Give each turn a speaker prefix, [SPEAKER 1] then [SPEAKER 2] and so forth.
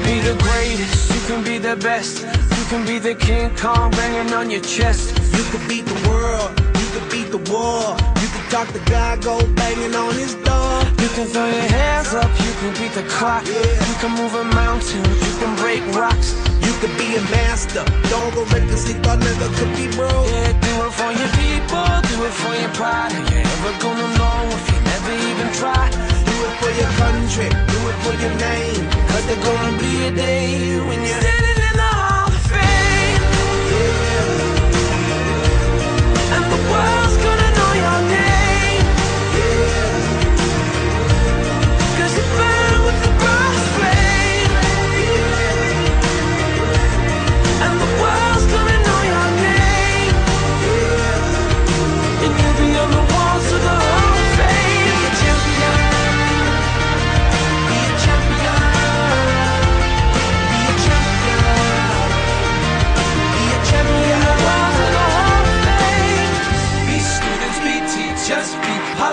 [SPEAKER 1] Yeah, you can be the greatest, you can be the best. You can be the King Kong banging on your chest.
[SPEAKER 2] You could beat the world, you could beat the war. You could talk to God, go banging on his door.
[SPEAKER 1] You can throw your hands up, you can beat the clock. You can move a mountain, you can break rocks.
[SPEAKER 2] You could be a master. Don't go make us think our nigga could be broke.
[SPEAKER 1] Yeah, do it for your people, do it for your pride. You ain't ever gonna know if you never even try.
[SPEAKER 2] Do it for your country, do it for your name. There's gonna be a day when you're